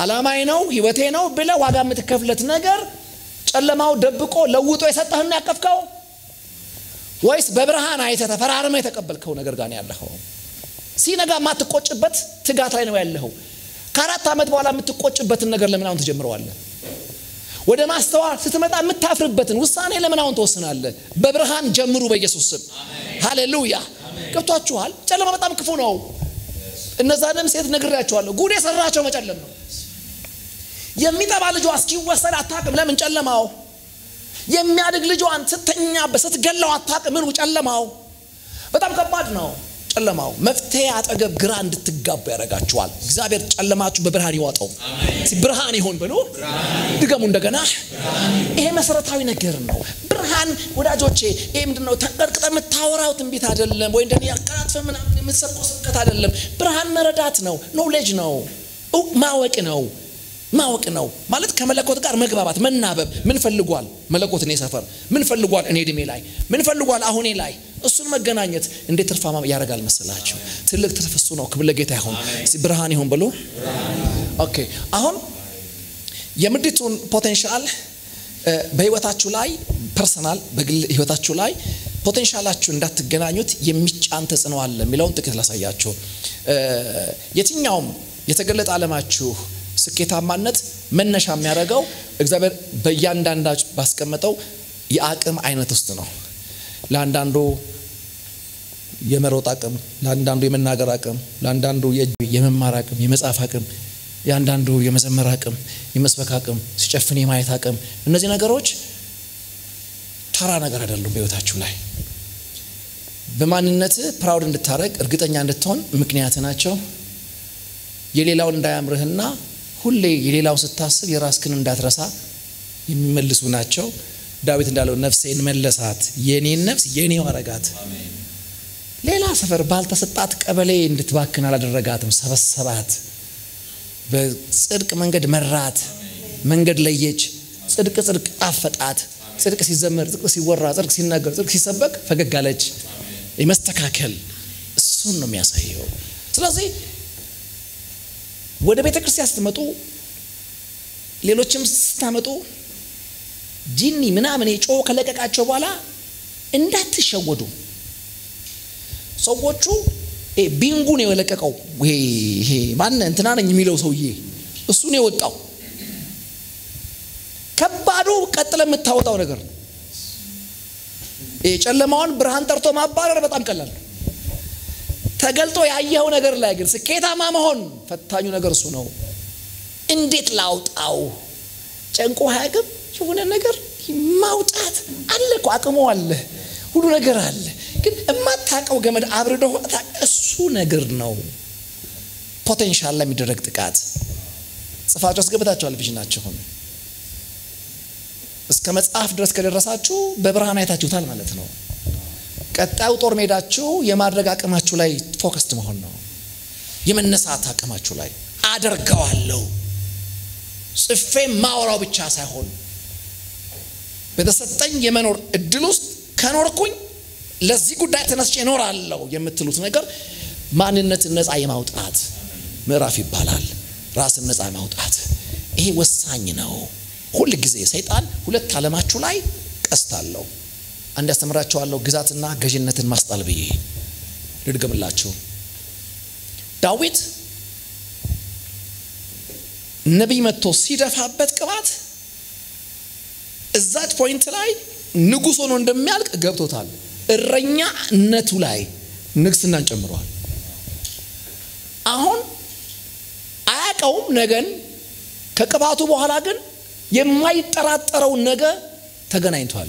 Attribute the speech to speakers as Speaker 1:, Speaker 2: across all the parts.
Speaker 1: አላማዬ ነው ህይወቴ ነው ብለ ዋጋ የምትከፍለት ነገር ጨለማው ደብቆ ለውጦ የሰጠህና ያቀፍከው ወይስ በብርሃን አይተ ተፈራርመ የተቀበልከው ነገር ጋር ያለኸው? ሲነጋ የማትቆጭበት ትጋት ላይ ነው ያለኸው። ከአራት ዓመት በኋላ የምትቆጭበትን ነገር ለምን አሁን ትጀምረዋለህ? ወደ ማስተዋል ስትመጣ የምታፍርበትን ውሳኔ ለምን አሁን ትወስናለህ? በብርሃን ጀምሩ በኢየሱስ ስም ሃሌሉያ። ገብቷችኋል? ጨለማ በጣም ክፉ ነው። እነዛንም ሴት ነግሬያቸዋለሁ። ጉድ የሰራቸው መጨለም ነው። የሚጠባ ልጇ እስኪወሰድ አታቅም። ለምን ጨለማው የሚያድግ ልጇን ስተኛበት ስትገለው አታቅም። ምኑ ጨለማው በጣም ከባድ ነው። ጨለማው መፍትሄ አጠገብ ግራ እንድትጋቡ ያደርጋችኋል። እግዚአብሔር ጨለማችሁ በብርሃን ይዋጠው። ብርሃን ይሆን ብሎ ድገሙ እንደገና። ይሄ መሰረታዊ ነገር ነው። ብርሃን ወዳጆቼ፣ ይሄ ምንድን ነው? ተንቀርቅጠ የምታወራው ትንቢት አይደለም፣ ወይ እንደ ያቀላጥፈ ምናምን የምትሰብከው ስብከት አይደለም። ብርሃን መረዳት ነው፣ knowledge ነው፣ ማወቅ ነው ማወቅ ነው። ማለት ከመለኮት ጋር መግባባት መናበብ። ምን ፈልጓል? መለኮት እኔ ሰፈር። ምን ፈልጓል? እኔ እድሜ ላይ። ምን ፈልጓል? አሁኔ ላይ። እሱን መገናኘት እንዴት ትርፋማ ያደርጋል መሰላችሁ? ትልቅ ትርፍ እሱ ነው። ክብር ለጌታ ይሁን። ብርሃን ይሁን ብሎ okay። አሁን የምድሪቱን potential በህይወታችሁ ላይ personal በግል ህይወታችሁ ላይ ፖቴንሻላችሁ እንዳትገናኙት የሚጫን ተጽዕኖ አለ የሚለውን ጥቂት ላሳያችሁ። የትኛውም የተገለጠ ዓለማችሁ ስኬታማነት መነሻ የሚያደርገው እግዚአብሔር በእያንዳንዳችሁ ባስቀመጠው የአቅም አይነት ውስጥ ነው። ለአንዳንዱ የመሮጥ አቅም፣ ለአንዳንዱ የመናገር አቅም፣ ለአንዳንዱ የመማር አቅም፣ የመጻፍ አቅም፣ የአንዳንዱ የመዘመር አቅም፣ የመስበክ አቅም፣ ሲጨፍን የማየት አቅም። እነዚህ ነገሮች ተራ ነገር አይደሉም በህይወታችሁ ላይ በማንነት proud እንድትደረግ እርግጠኛ እንድትሆን ምክንያት ናቸው። የሌላውን እንዳያምርህና ሁሌ የሌላው ስታስብ የራስክን እንዳትረሳ የሚመልሱ ናቸው። ዳዊት እንዳለው ነፍሴን መለሳት፣ የኔን ነፍስ የኔው አረጋት። ሌላ ሰፈር ባልተሰጣት ቀበሌ እንድትባክን አላደረጋትም፣ ሰበሰባት። በጽድቅ መንገድ መራት፣ መንገድ ለየች። ጽድቅ ጽድቅ ጣፈጣት። ጽድቅ ሲዘመር፣ ጽድቅ ሲወራ፣ ጽድቅ ሲናገር፣ ጽድቅ ሲሰበክ ፈገግ አለች። የመስተካከል እሱን ነው የሚያሳየው። ስለዚህ ወደ ቤተ ክርስቲያን ስትመጡ ሌሎችም ስታመጡ ጂኒ ምናምን ጮ ከለቀቃቸው በኋላ እንዳትሸወዱ። ሰዎቹ ቢንጉ ነው የለቀቀው። ይሄ ማን እንትና ነኝ የሚለው ሰውዬ እሱ ነው የወጣው። ከባዱ ቀጥለ የምታወጣው ነገር ጨለማውን ብርሃን ጠርቶ ማባረር በጣም ቀላል ነው። ተገልጦ ያየኸው ነገር ላይ ግን ስኬታማ መሆን ፈታኙ ነገር እሱ ነው። እንዴት ላውጣው? ጨንቆ አያውቅም። የሆነ ነገር ማውጣት አለ እኮ አቅሙ አለ፣ ሁሉ ነገር አለ። ግን የማታውቀው ገመድ አብርደው እሱ ነገር ነው potential ላይ የሚደረግ ጥቃት። ጽፋችሁ አስገብታችኋል vision ኣችሁን እስከ መጽሐፍ ድረስ ከደረሳችሁ በብርሃን አይታችሁታል ማለት ነው። ቀጣዩ ጦር ሜዳችሁ የማድረግ አቅማችሁ ላይ focused መሆን ነው። የመነሳት አቅማችሁ ላይ አደርገዋለሁ። ጽፌ ማወራው ብቻ ሳይሆን በተሰጠኝ የመኖር እድል ውስጥ ከኖርኩኝ ለዚህ ጉዳይ ተነስቼ እኖራለሁ የምትሉት ነገር ማንነትን ነፃ የማውጣት ምዕራፍ ይባላል። ራስን ነፃ ማውጣት ይሄ ወሳኝ ነው። ሁል ጊዜ ሰይጣን ሁለት ዓለማችሁ ላይ ቀስት አለው። አንድ ያስተምራቸዋለሁ ግዛትና ገዥነትን ማስጣል ብዬ ልድገምላችሁ። ዳዊት ነቢይ መጥቶ ሲደፋበት ቅባት እዛች ፖይንት ላይ ንጉሥ ሆኖ እንደሚያልቅ ገብቶታል። እረኛነቱ ላይ ንግስናን ጨምሯል። አሁን አያቀውም ነገን። ከቅባቱ በኋላ ግን የማይጠራጠረውን ነገ ተገናኝቷል።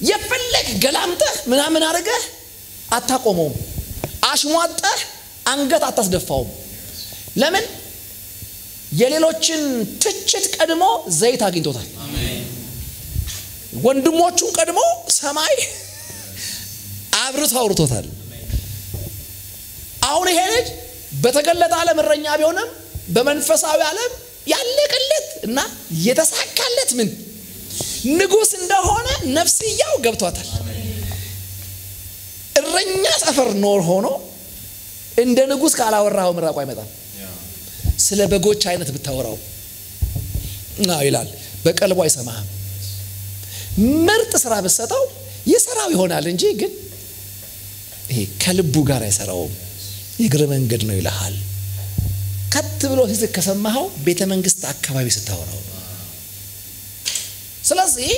Speaker 1: የፈለግ ገላምጠህ ምናምን አድርገህ አታቆመውም። አሽሟጠህ አንገት አታስደፋውም። ለምን? የሌሎችን ትችት ቀድሞ ዘይት አግኝቶታል። ወንድሞቹን ቀድሞ ሰማይ አብርቶ አውርቶታል። አሁን ይሄ ልጅ በተገለጠ ዓለም እረኛ ቢሆንም በመንፈሳዊ ዓለም ያለቀለት እና የተሳካለት ምን ንጉሥ እንደሆነ ነፍስያው ገብቷታል። እረኛ ሰፈር ኖር ሆኖ እንደ ንጉሥ ካላወራኸው ምራቁ አይመጣም። ስለ በጎች አይነት ብታወራው አዎ ይላል በቀልቡ አይሰማህም። ምርጥ ስራ ብትሰጠው ይሰራው ይሆናል እንጂ ግን ይሄ ከልቡ ጋር አይሰራውም። የእግረ መንገድ ነው ይልሃል። ከት ብሎ ሲዝቅ ከሰማኸው ቤተ መንግስት አካባቢ ስታወራው ስለዚህ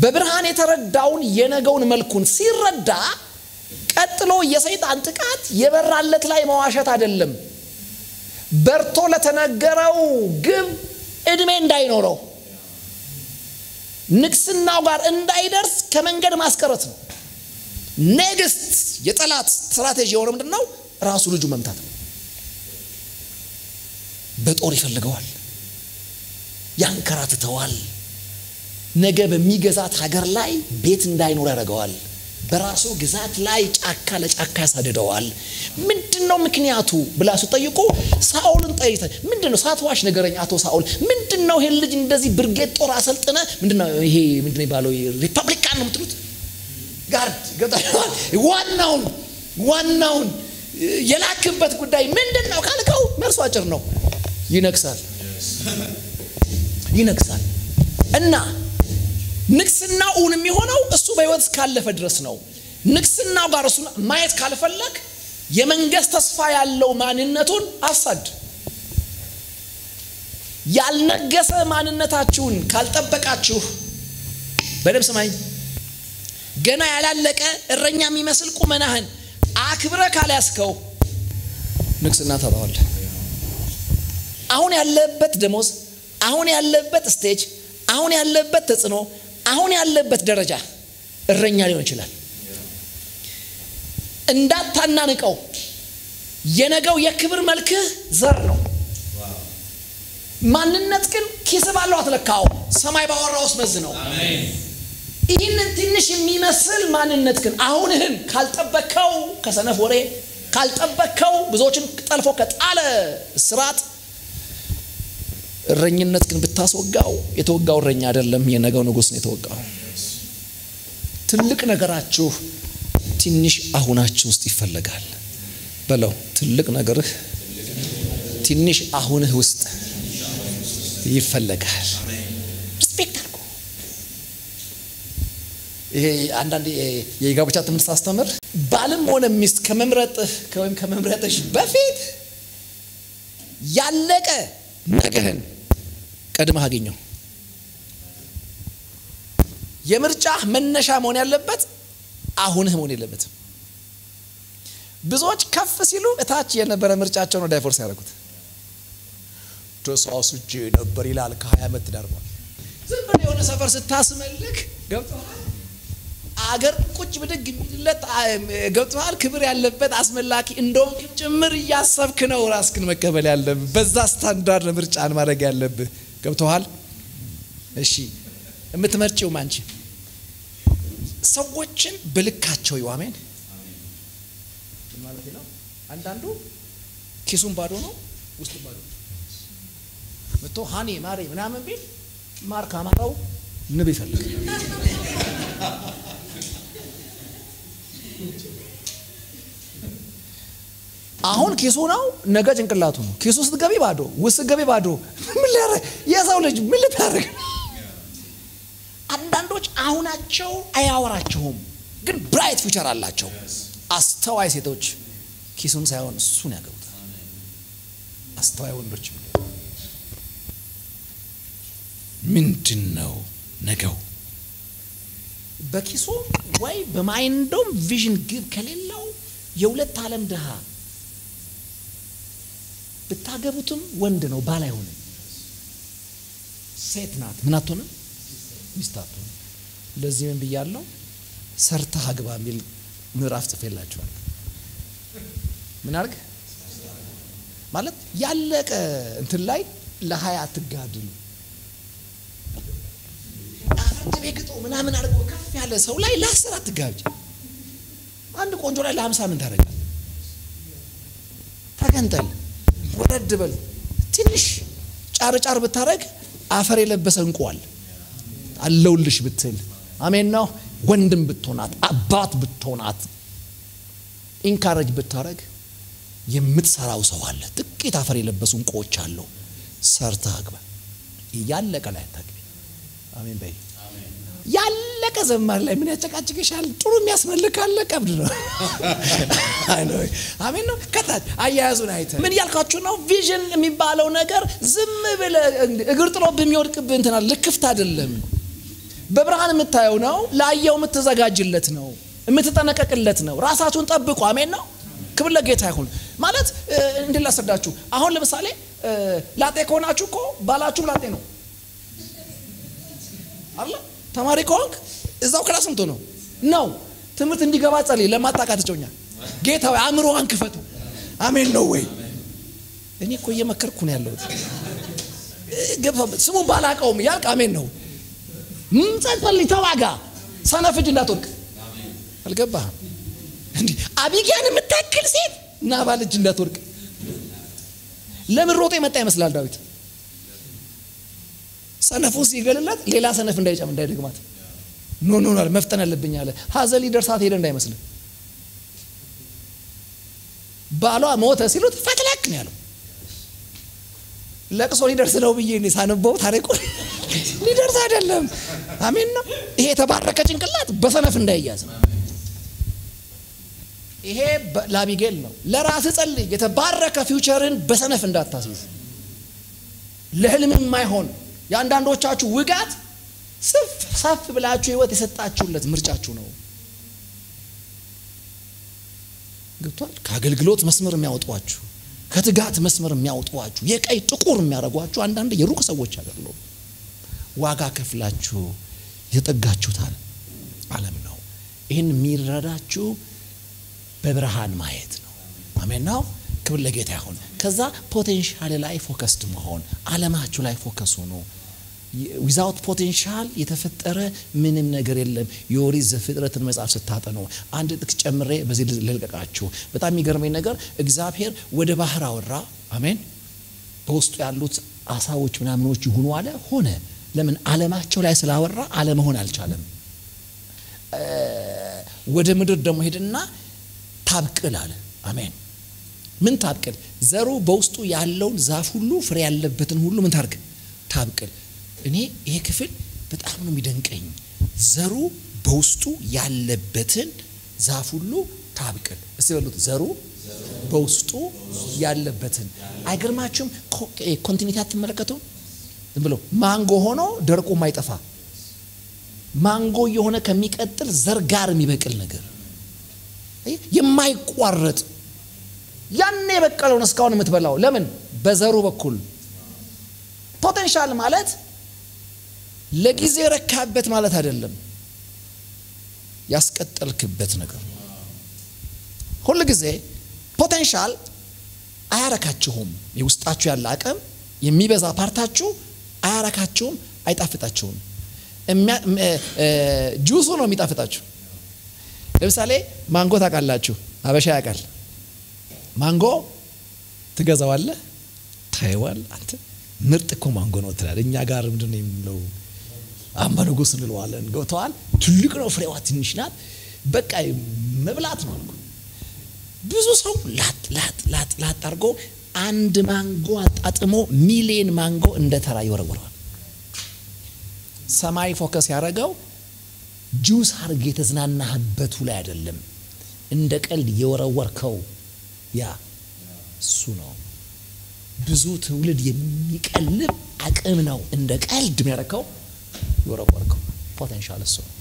Speaker 1: በብርሃን የተረዳውን የነገውን መልኩን ሲረዳ ቀጥሎ የሰይጣን ጥቃት የበራለት ላይ መዋሸት አይደለም። በርቶ ለተነገረው ግብ እድሜ እንዳይኖረው ንግስናው ጋር እንዳይደርስ ከመንገድ ማስቀረት ነው። ኔግስት የጠላት ስትራቴጂ የሆነ ምንድን ነው? ራሱ ልጁ መምታት ነው። በጦር ይፈልገዋል፣ ያንከራትተዋል። ነገ በሚገዛት ሀገር ላይ ቤት እንዳይኖር ያደርገዋል። በራሱ ግዛት ላይ ጫካ ለጫካ ያሳድደዋል። ምንድን ነው ምክንያቱ ብላ ስጠይቁ ሳኦልን ጠይተ ምንድን ነው ሳትዋሽ ነገረኝ አቶ ሳኦል ምንድን ነው ይሄን ልጅ እንደዚህ ብርጌድ ጦር አሰልጥነ ምንድን ነው ይሄ ምንድን ነው የሚባለው ሪፐብሊካን ነው የምትሉት ጋርድ ገጠዋል ዋናውን ዋናውን የላክበት ጉዳይ ምንድን ነው ካልከው መልሱ አጭር ነው ይነግሳል ይነግሳል እና ንግስናው እውን የሚሆነው እሱ በህይወት እስካለፈ ድረስ ነው። ንግስናው ጋር እሱ ማየት ካልፈለግ የመንግስት ተስፋ ያለው ማንነቱን አሳድ። ያልነገሰ ማንነታችሁን ካልጠበቃችሁ፣ በደንብ ስማኝ፣ ገና ያላለቀ እረኛ የሚመስል ቁመናህን አክብረህ ካልያዝከው ንግስና ተባዋለህ። አሁን ያለበት ደሞዝ፣ አሁን ያለበት stage፣ አሁን ያለበት ተጽዕኖ አሁን ያለበት ደረጃ እረኛ ሊሆን ይችላል። እንዳታናንቀው። የነገው የክብር መልክህ ዘር ነው። ማንነት ግን ኪስ ባለው አትለካው፣ ሰማይ ባወራ ውስጥ መዝ ነው። ይህንን ትንሽ የሚመስል ማንነት ግን አሁንህን ካልጠበቅከው፣ ከሰነፍ ወሬ ካልጠበቅከው፣ ብዙዎችን ጠልፎ ከጣለ ስርዓት እረኝነት ግን ብታስወጋው የተወጋው እረኛ አይደለም፣ የነገው ንጉሥ ነው የተወጋው። ትልቅ ነገራችሁ ትንሽ አሁናችሁ ውስጥ ይፈለጋል በለው። ትልቅ ነገርህ ትንሽ አሁንህ ውስጥ ይፈለጋል። respect ይሄ አንዳንድ የጋብቻ ትምህርት ሳስተምር ባልም ሆነ ሚስት ከመምረጥህ ወይም ከመምረጥሽ በፊት ያለቀ ነገህን ቀድመህ አገኘው። የምርጫ መነሻ መሆን ያለበት አሁንህ መሆን የለበትም። ብዙዎች ከፍ ሲሉ እታች የነበረ ምርጫቸው ነው divorce ያደረጉት። ተሳስቼ ነበር ይላል። ከሀያ ዓመት ትዳርጓል። ዝም ብለህ የሆነ ሰፈር ስታስመልክ ገብቶሃል። አገር ቁጭ ብድግ የሚልለት ገብቶሃል። ክብር ያለበት አስመላኪ እንደውም ጭምር እያሰብክ ነው ራስክን መቀበል ያለብህ። በዛ ስታንዳርድ ምርጫን ማድረግ ያለብህ ገብቶሃል። እሺ የምትመርጪውም አንቺ ሰዎችን በልካቸው ይዋሜን ማለት ነው። አንዳንዱ ኪሱን ባዶ ነው፣ ውስጥ ባዶ መቶ ሀኔ ማሬ ምናምን ቢል ማር ካማራው ንብ ይፈልግ አሁን ኪሱ ነው፣ ነገ ጭንቅላቱ ነው። ኪሱ ስትገቢ ባዶ፣ ውስጥ ስትገቢ ባዶ። ምን ሊያደርግ የሰው ልጅ ምን ልታደርግ? አንዳንዶች አሁናቸው አያወራቸውም፣ ግን bright future አላቸው። አስተዋይ ሴቶች ኪሱን ሳይሆን እሱን ያገቡታል። አስተዋይ ወንዶች ምንድን ነው ነገው በኪሱ ወይ በ mind ኡም vision ግብ ከሌለው የሁለት ዓለም ድሃ ብታገቡትም ወንድ ነው፣ ባል አይሆንም። ሴት ናት፣ ምን አትሆንም? ሚስት አትሆንም። ለዚህ ምን ብያለሁ? ሰርተህ አግባ የሚል ምዕራፍ ጽፌላችኋል። ምን አድርግ ማለት ያለቀ እንትን ላይ ለሀያ አትጋድሉ። አፈር ግጦ ምናምን አድርጎ ከፍ ያለ ሰው ላይ ለአስር አትጋብጅ። አንድ ቆንጆ ላይ ለሀምሳ ምን ታደርጋል? ተገንጠል ወረድ በል ትንሽ ጫር ጫር ብታረግ አፈር የለበሰ እንቋል አለውልሽ ብትል አሜን ነው። ወንድም ብትሆናት አባት ብትሆናት ኢንካረጅ ብታረግ የምትሰራው ሰው አለ። ጥቂት አፈር የለበሱ እንቁዎች አሉ። ሰርተህ አግባ። ያለቀ ላይ አታግቢ። አሜን በይ። ያለቀ ዘማር ላይ ምን ያጨቃጭቅሻል? ጥሩ የሚያስመልክ አለ። ቀብድ ነው። አሜን ነው። ከታች አያያዙን አይተህ ምን እያልካችሁ ነው? vision የሚባለው ነገር ዝም ብለህ እግር ጥሎ በሚወድቅብህ እንትና ልክፍት አይደለም። በብርሃን የምታየው ነው። ላየው የምትዘጋጅለት ነው። የምትጠነቀቅለት ነው። ራሳችሁን ጠብቁ። አሜን ነው። ክብር ለጌታ ይሁን። ማለት እንዴት ላስረዳችሁ? አሁን ለምሳሌ ላጤ ከሆናችሁ እኮ ባላችሁም ላጤ ነው አለ ተማሪ ከሆንክ እዛው ክላስ ምቶ ነው ነው ትምህርት እንዲገባ ጸልይ። ለማጣቃት ጮኛ ጌታ ሆይ አእምሮዋን ክፈቱ። አሜን ነው ወይ? እኔ እኮ እየመከርኩ ነው ያለሁት። ስሙ ባላቀውም ያልቅ አሜን ነው። ጸልይ፣ ተዋጋ፣ ሰነፍ እንዳትወድቅ። አልገባህም? እንዲህ አቢጊያን የምታክል ሴት ናባል እጅ እንዳትወድቅ። ለምን ሮጦ የመጣ ይመስላል ዳዊት ሰነፉ ሲገልለት ሌላ ሰነፍ እንዳይጨም እንዳይደግማት። no no አለ መፍጠን አለብኝ አለ። ሀዘን ሊደርሳት ሄደ እንዳይመስል። ባሏ ሞተ ሲሉት ፈትለክ ነው ያለው። ለቅሶ ሊደርስ ነው ብዬ እኔ ሳነበው ታሪኩ ሊደርስ አይደለም። አሜን ነው። ይሄ የተባረከ ጭንቅላት በሰነፍ እንዳይያዝ ይሄ ላቢጌል ነው። ለራስ ጸልይ። የተባረከ ፊውቸርን በሰነፍ እንዳታስይዝ። ለህልም የማይሆን የአንዳንዶቻችሁ ውጋት ስፍ ሰፍ ብላችሁ ህይወት የሰጣችሁለት ምርጫችሁ ነው። ገብቷል። ከአገልግሎት መስመር የሚያወጧችሁ፣ ከትጋት መስመር የሚያወጧችሁ፣ የቀይ ጥቁር የሚያደርጓችሁ አንዳንድ የሩቅ ሰዎች አይደሉም። ዋጋ ከፍላችሁ የጠጋችሁታል ዓለም ነው። ይህን የሚረዳችሁ በብርሃን ማየት ነው። አሜን ነው። ክብር ለጌታ ይሁን። ከዛ potential ላይ focused መሆን አለማችሁ ላይ focus ሆኖ without potential የተፈጠረ ምንም ነገር የለም። የኦሪት ዘፍጥረትን መጽሐፍ ስታጠኑ አንድ ጥቅስ ጨምሬ በዚህ ልልቀቃችሁ። በጣም የሚገርመኝ ነገር እግዚአብሔር ወደ ባህር አወራ። አሜን። በውስጡ ያሉት አሳዎች ምናምኖች ይሁኑ አለ፣ ሆነ። ለምን? አለማቸው ላይ ስላወራ አለመሆን አልቻለም። ወደ ምድር ደግሞ ሄድና ታብቅል አለ። አሜን ምን ታብቅል? ዘሩ በውስጡ ያለውን ዛፍ ሁሉ ፍሬ ያለበትን ሁሉ ምን ታርግ? ታብቅል። እኔ ይሄ ክፍል በጣም ነው የሚደንቀኝ። ዘሩ በውስጡ ያለበትን ዛፍ ሁሉ ታብቅል። እስቲ በሉት፣ ዘሩ በውስጡ ያለበትን። አይገርማችሁም? continuity አትመለከተው? ዝም ብሎ ማንጎ ሆኖ ደርቆ ማይጠፋ ማንጎ የሆነ ከሚቀጥል ዘር ጋር የሚበቅል ነገር የማይቋረጥ ያን የበቀለውን እስካሁን የምትበላው ለምን? በዘሩ በኩል potential ማለት ለጊዜ ረካበት ማለት አይደለም። ያስቀጠልክበት ነገር ሁል ጊዜ potential አያረካችሁም። የውስጣችሁ ያለ አቅም የሚበዛ part ኣችሁ አያረካችሁም፣ አይጣፍጣችሁም። ጁሱ ነው የሚጣፍጣችሁ። ለምሳሌ ማንጎ ታውቃላችሁ፣ አበሻ ያውቃል። ማንጎ ትገዛዋለህ፣ ታይዋል። አንተ ምርጥ እኮ ማንጎ ነው ትላለህ። እኛ ጋር ምንድን ነው የምንለው? አምባ ንጉስ እንለዋለን። ገብተዋል። ትልቅ ነው፣ ፍሬዋ ትንሽ ናት። በቃ መብላት ነው ብዙ ሰው ላጥ ላጥ ላጥ ላጥ አድርጎ አንድ ማንጎ አጣጥሞ ሚሊየን ማንጎ እንደ ተራ ይወረውረዋል። ሰማይ focus ያደረገው ጁስ አርገህ የተዝናናህበቱ ላይ አይደለም፣ እንደ ቀልድ የወረወርከው ያ እሱ ነው። ብዙ ትውልድ የሚቀልብ አቅም ነው። እንደ ቀልድ የሚያደርገው የወረወርከው potential እሱ ነው።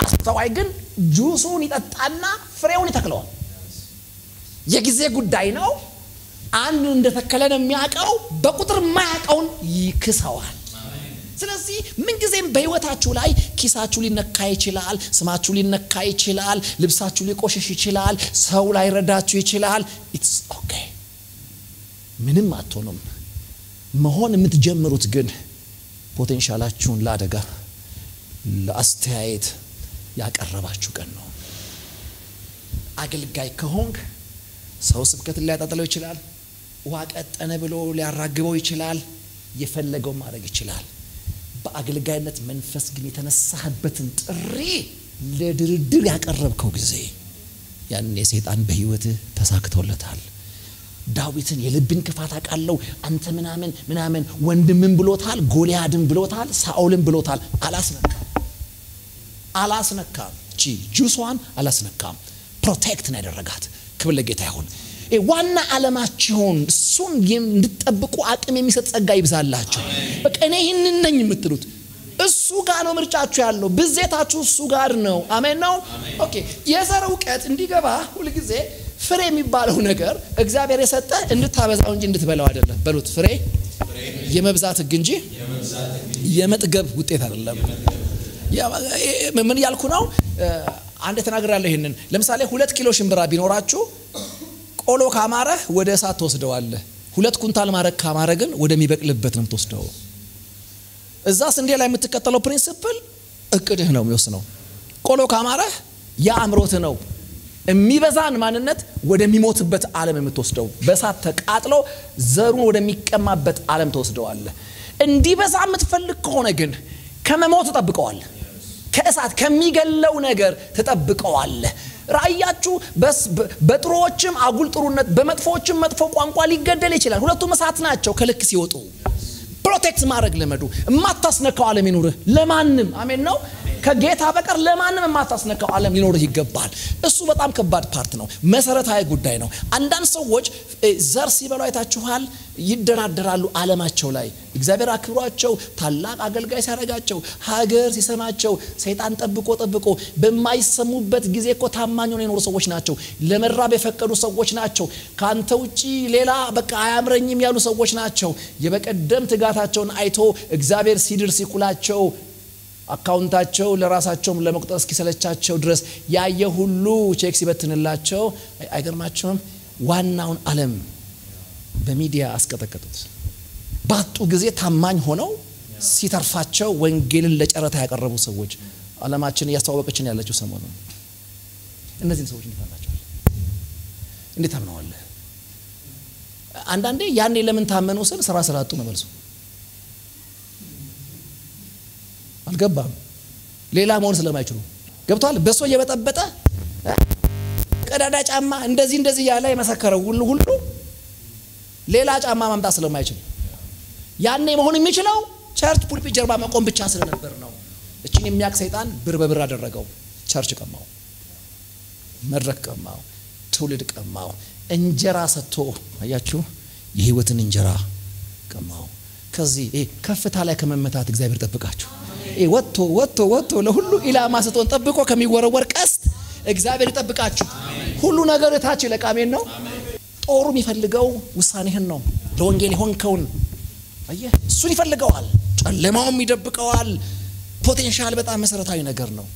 Speaker 1: አስተዋይ ግን ጁሱን ይጠጣና ፍሬውን ይተክለዋል። የጊዜ ጉዳይ ነው። አንድ እንደተከለ ነው የሚያውቀው። በቁጥር የማያውቀውን ይክሰዋል። ስለዚህ ምንጊዜም በህይወታችሁ ላይ ኪሳችሁ ሊነካ ይችላል፣ ስማችሁ ሊነካ ይችላል፣ ልብሳችሁ ሊቆሽሽ ይችላል፣ ሰው ላይረዳችሁ ይችላል። it's okay፣ ምንም አትሆኑም። መሆን የምትጀምሩት ግን potential ኣችሁን ለአደጋ ለአስተያየት ያቀረባችሁ ቀን ነው። አገልጋይ ከሆንክ ሰው ስብከትን ሊያጣጥለው ይችላል። ውሃ ቀጠነ ብሎ ሊያራግበው ይችላል። የፈለገው ማድረግ ይችላል። በአገልጋይነት መንፈስ ግን የተነሳህበትን ጥሪ ለድርድር ያቀረብከው ጊዜ ያንን የሰይጣን በህይወትህ ተሳክቶለታል። ዳዊትን የልብን ክፋት አውቃለሁ አንተ ምናምን ምናምን ወንድምን ብሎታል፣ ጎልያድን ብሎታል፣ ሳኦልን ብሎታል። አላስነካም አላስነካም። ቺ ጁሷን አላስነካም። protect ያደረጋት። ክብር ለጌታ ይሁን። ዋና ዓለማችሁን እሱን እንድትጠብቁ አቅም የሚሰጥ ጸጋ ይብዛላችሁ። በቃ እኔ ይህንን ነኝ የምትሉት እሱ ጋር ነው ምርጫችሁ ያለው። ብዜታችሁ እሱ ጋር ነው። አሜን ነው። okay የዘር እውቀት እንዲገባ ሁልጊዜ ፍሬ የሚባለው ነገር እግዚአብሔር የሰጠ እንድታበዛው እንጂ እንድትበላው አይደለም። በሉት ፍሬ የመብዛት ህግ እንጂ የመጥገብ ውጤት አይደለም። ምን እያልኩ ነው? አንድ ተናግራለሁ። ይህንን ለምሳሌ ሁለት ኪሎ ሽምብራ ቢኖራችሁ ቆሎ ካማረህ ወደ እሳት ትወስደዋለህ። ሁለት ኩንታል ማረግ ካማረ ግን ወደሚበቅልበት ነው የምትወስደው። እዛ ስንዴ ላይ የምትከተለው principle እቅድህ ነው የሚወስነው። ቆሎ ካማረህ የአእምሮትህ ነው የሚበዛን ማንነት ወደሚሞትበት ዓለም የምትወስደው። በእሳት ተቃጥሎ ዘሩን ወደሚቀማበት ዓለም ትወስደዋለህ። እንዲበዛ የምትፈልግ ከሆነ ግን ከመሞት ትጠብቀዋለህ። ከእሳት ከሚገለው ነገር ትጠብቀዋለህ። ራእያችሁ በጥሩዎችም አጉል ጥሩነት፣ በመጥፎዎችም መጥፎ ቋንቋ ሊገደል ይችላል። ሁለቱም እሳት ናቸው። ከልክ ሲወጡ protect ማድረግ ልመዱ። የማታስነካው ዓለም ይኑርህ ለማንም አሜን ነው። ከጌታ በቀር ለማንም የማታስነካው ዓለም ሊኖርህ ይገባል። እሱ በጣም ከባድ part ነው፣ መሰረታዊ ጉዳይ ነው። አንዳንድ ሰዎች ዘር ሲበሉ አይታችኋል፣ ይደራደራሉ ዓለማቸው ላይ እግዚአብሔር አክብሯቸው ታላቅ አገልጋይ ሲያደርጋቸው ሀገር ሲሰማቸው ሰይጣን ጠብቆ ጠብቆ በማይሰሙበት ጊዜ እኮ ታማኝ ሆነው የኖሩ ሰዎች ናቸው። ለመራብ የፈቀዱ ሰዎች ናቸው። ከአንተ ውጪ ሌላ በቃ አያምረኝም ያሉ ሰዎች ናቸው። የበቀደም ትጋታቸውን አይቶ እግዚአብሔር ሲድር ሲኩላቸው account ኣቸው ለራሳቸውም ለመቁጠር እስኪሰለቻቸው ድረስ ያየ ሁሉ ቼክ ሲበትንላቸው አይገርማቸውም? ዋናውን ዓለም በሚዲያ አስቀጠቀጡት። ባጡ ጊዜ ታማኝ ሆነው ሲተርፋቸው ወንጌልን ለጨረታ ያቀረቡ ሰዎች ዓለማችን እያስተዋወቀችን ያለችው ሰሞኑ እነዚህን ሰዎች እንዴት አምናቸዋል? እንዴት አምነዋለህ? አንዳንዴ ያኔ ለምን ታመኑ ስል ስራ ስላጡ ነው አልገባም። ሌላ መሆን ስለማይችሉ ገብቷል። በሶ እየበጠበጠ ቀዳዳ ጫማ እንደዚህ እንደዚህ እያለ የመሰከረው ሁሉ ሁሉ ሌላ ጫማ ማምጣት ስለማይችል ያኔ መሆን የሚችለው church pulpit ጀርባ መቆም ብቻ ስለነበር ነው። እችን የሚያቅ ሰይጣን ብር በብር አደረገው። church ቀማው፣ መድረክ ቀማው፣ ትውልድ ቀማው፣ እንጀራ ሰጥቶ አያችሁ፣ የህይወትን እንጀራ ቀማው። ከዚህ ከፍታ ላይ ከመመታት እግዚአብሔር ጠብቃችሁ። ወጥቶ ወጥቶ ወጥቶ ለሁሉ ኢላማ ስትሆን ጠብቆ ከሚወረወር ቀስት እግዚአብሔር ይጠብቃችሁ። ሁሉ ነገር የታች ለቃሜን ነው። ጦሩ የሚፈልገው ውሳኔህን ነው። ለወንጌል የሆንከውን አየህ፣ እሱን ይፈልገዋል። ጨለማውም ይደብቀዋል። potential በጣም መሰረታዊ ነገር ነው።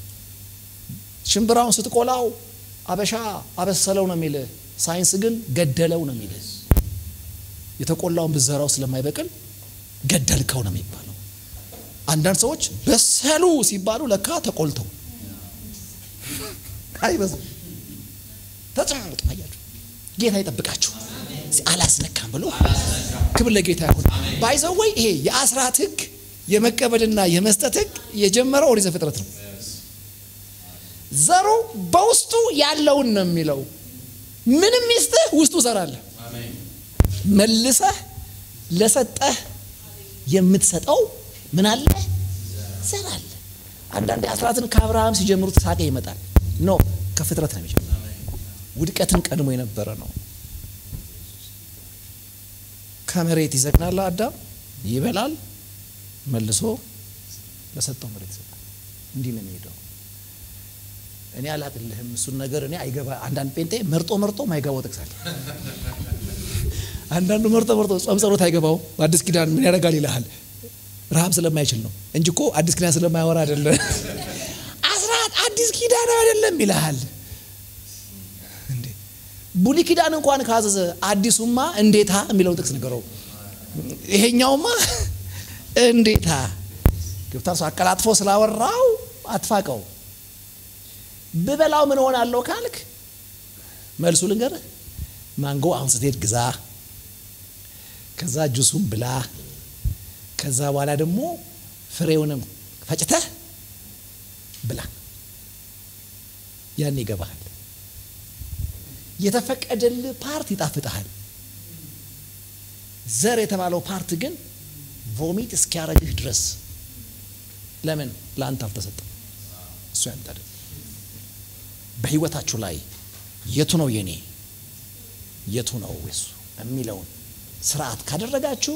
Speaker 1: ሽምብራውን ስትቆላው አበሻ አበሰለው ነው የሚል፣ ሳይንስ ግን ገደለው ነው የሚል። የተቆላውን ብዘራው ስለማይበቅል ገደልከው ነው የሚባለው። አንዳንድ ሰዎች በሰሉ ሲባሉ ለካ ተቆልተው አይበዙም ተጽሙት አያችሁ። ጌታ ይጠብቃችሁ። አላስነካም ብሎ ክብር ለጌታ ይሁን። ባይዘው ወይ ይሄ የአስራት ህግ የመቀበልና የመስጠት ህግ የጀመረው ኦሪት ዘፍጥረት ነው። ዘሩ በውስጡ ያለውን ነው የሚለው። ምንም ሚስትህ ውስጡ ዘር አለ። መልሰህ ለሰጠህ የምትሰጠው ምን አለ? ዘር አለ። አንዳንዴ አስራትን ከአብርሃም ሲጀምሩት ሳቄ ይመጣል። ኖ ከፍጥረት ነው የሚጀምረው። ውድቀትን ቀድሞ የነበረ ነው። ከመሬት ይዘግናል አዳም ይበላል፣ መልሶ ለሰጠው መሬት ይሰጣል። እንዲህ ነው የሚሄደው። እኔ አላቅልህም እሱን ነገር እኔ አይገባ። አንዳንድ ጴንጤ መርጦ መርጦ ማይገባው ጥቅሳል። አንዳንዱ መርጦ መርጦ ጾም ጸሎት አይገባው። በአዲስ ኪዳን ምን ያደርጋል ይልሃል። ረሃብ ስለማይችል ነው እንጂ እኮ አዲስ ኪዳን ስለማያወራ አይደለም። አስራት አዲስ ኪዳን አይደለም ይልሃል። ብሉይ ኪዳን እንኳን ካዘዘ አዲሱማ እንዴታ የሚለውን ጥቅስ ንገረው። ይሄኛውማ እንዴታ ገብታ ሰው አቀላጥፎ ስላወራው አትፋቀው። ብበላው ምን ሆናለሁ ካልክ መልሱ ልንገርህ። ማንጎ አሁን ስትሄድ ግዛ፣ ከዛ ጁሱም ብላ፣ ከዛ በኋላ ደግሞ ፍሬውንም ፈጭተህ ብላ። ያን ይገባሃል። የተፈቀደልህ part ይጣፍጥሃል። ዘር የተባለው part ግን vomit እስኪያረግህ ድረስ ለምን ለአንተ አልተሰጠም? እሱ ያንተ በህይወታችሁ ላይ የቱ ነው የኔ የቱ ነው የሱ የሚለውን ስርዓት ካደረጋችሁ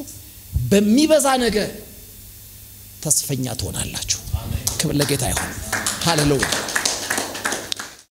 Speaker 1: በሚበዛ ነገር ተስፈኛ ትሆናላችሁ። ክብር ለጌታ ይሁን። ሃሌሉያ